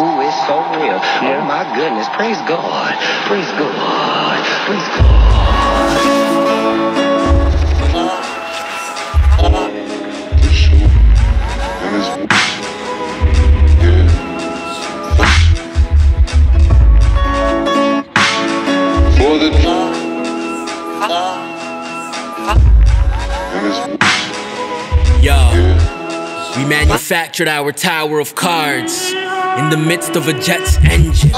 Ooh, it's so real. Oh my goodness. Praise God. Praise God. Praise God. We manufactured our tower of cards in the midst of a jet's engine.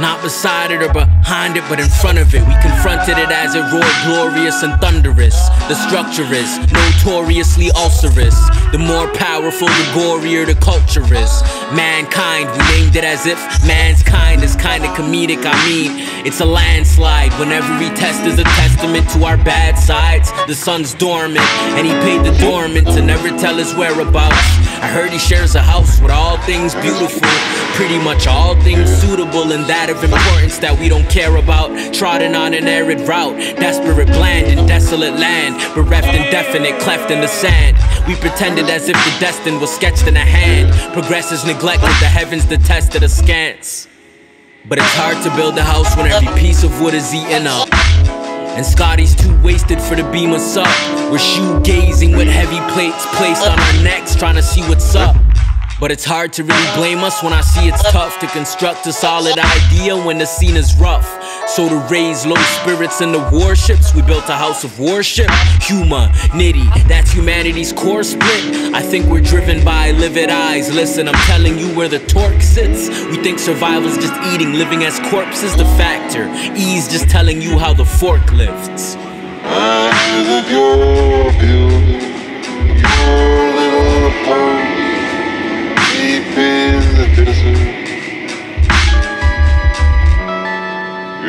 Not beside it or behind it, but in front of it. We confronted it as it roared glorious and thunderous. The structure is notoriously ulcerous. The more powerful, the gorier the culture is. Mankind, we named it as if man's kind is kinda comedic. I mean, it's a landslide when every test is a testament to our bad sides. The sun's dormant, and he paid the dormant to never tell his whereabouts. I heard he shares a house with all things beautiful, pretty much all things suitable and that of importance that we don't care about. Trodden on an arid route, desperate, bland, and desolate land, bereft, indefinite, cleft in the sand. We pretended as if the destined was sketched in a hand. Progresses neglected, the heavens detested askance. But it's hard to build a house when every piece of wood is eaten up. And Scotty's too wasted for the beam us up. We're shoe gazing with heavy plates placed on our necks, trying to see what's up. But it's hard to really blame us when I see it's tough to construct a solid idea when the scene is rough. So to raise low spirits in the warships, we built a house of worship. Humor, Humanity, that's humanity's core split. I think we're driven by livid eyes. Listen, I'm telling you where the torque sits. We think survival's just eating, living as corpses, the factor. Ease just telling you how the fork lifts.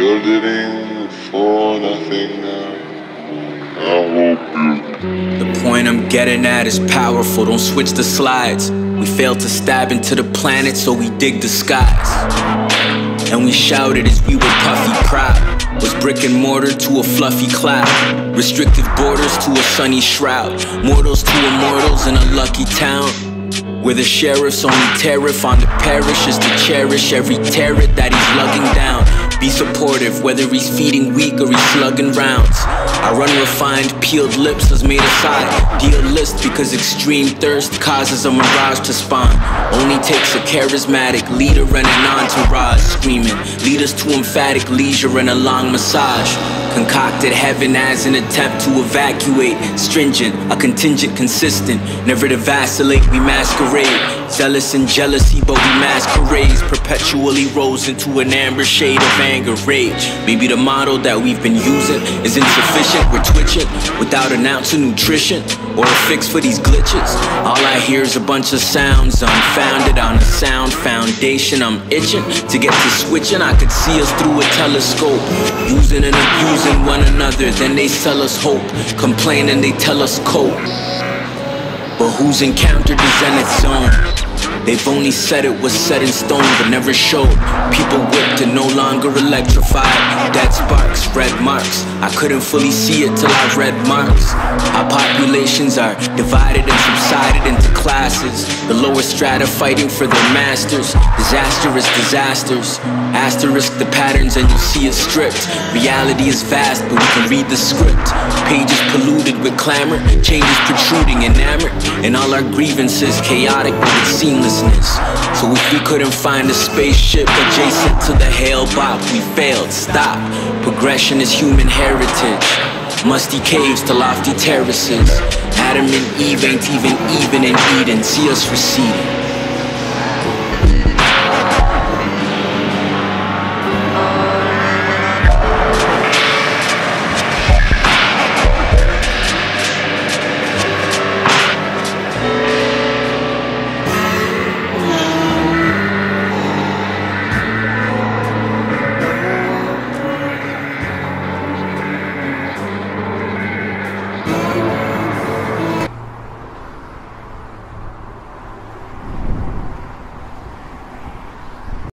For nothing now. The point I'm getting at is powerful, don't switch the slides. We failed to stab into the planet, so we dig the skies. And we shouted as we were puffy proud. Was brick and mortar to a fluffy cloud. Restrictive borders to a sunny shroud. Mortals to immortals in a lucky town. Where the sheriff's only tariff on the parish is to cherish every terror that he's lugging down. Be supportive, whether he's feeding weak or he's slugging rounds. I run refined, peeled lips is made aside. Deal list because extreme thirst causes a mirage to spawn. Only takes a charismatic leader and an entourage screaming. Lead us to emphatic leisure and a long massage. Concocted heaven as an attempt to evacuate. Stringent, a contingent consistent. Never to vacillate, we masquerade. Zealous and jealousy, but we masquerades. Perpetually rose into an amber shade of anger, rage. Maybe the model that we've been using is insufficient. We're twitching without an ounce of nutrition or a fix for these glitches. All I hear is a bunch of sounds unfounded on a sound foundation. I'm itching to get to switching. I could see us through a telescope, using and abusing one another. Then they sell us hope, complaining they tell us cope. But who's encountered is the zenith zone? They've only said it was set in stone, but never showed. People whipped and no longer electrified. Dead sparks, red marks. I couldn't fully see it till I read marks. Our populations are divided and subsided into classes. The lower strata fighting for their masters. Disastrous disasters. Asterisk the patterns and you'll see it stripped. Reality is vast, but we can read the script. Pages polluted with clamor, changes protruding, enamored. And all our grievances chaotic with its seamlessness. So if we couldn't find a spaceship adjacent to the Hale-Bopp, we failed. Stop. Progression is human heritage. Musty caves to lofty terraces. Adam and Eve ain't even even in Eden. See us receding.